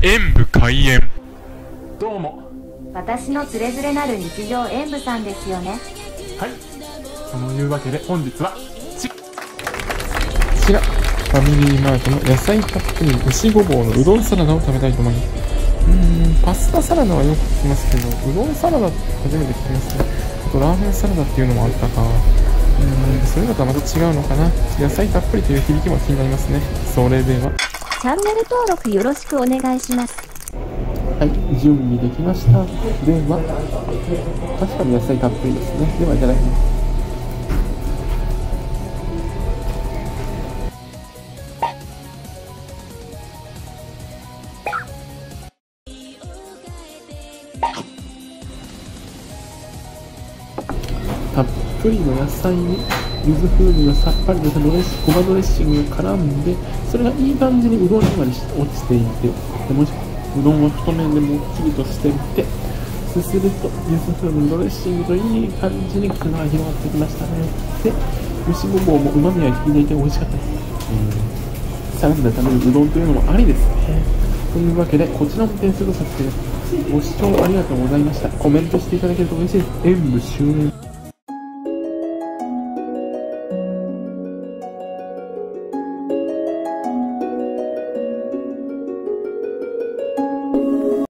演武開演どうも私のつれづれなる日常演舞さんですよねはいそのいうわけで本日はちこちら、ファミリーマートの野菜たっぷり蒸しごぼうのうどんサラダを食べたいと思います。うーん、パスタサラダはよく聞きますけど、うどんサラダって初めて聞きますね。あとラーメンサラダっていうのもあったか。うーん、それだとはまた違うのかな。野菜たっぷりという響きも気になりますね。それでは。チャンネル登録よろしくお願いしますはい、準備できました。では、確かに野菜たっぷりですね。では、いただきます。たっぷりの野菜に柚子風味のさっぱりとしたドレッシングごまドレッシングが絡んでそれがいい感じにうどんにまで落ちていてでもうどんは太麺でもっちりとしていてすすると柚子風味のドレッシングといい感じに口が広がってきましたね。で蒸しごぼうもうまみが効いていて美味しかったです。うんサラダで食べるうどんというのもありですね。というわけでこちらも点数とさせてご視聴ありがとうございました。コメントしていただけると嬉しいです。演武終演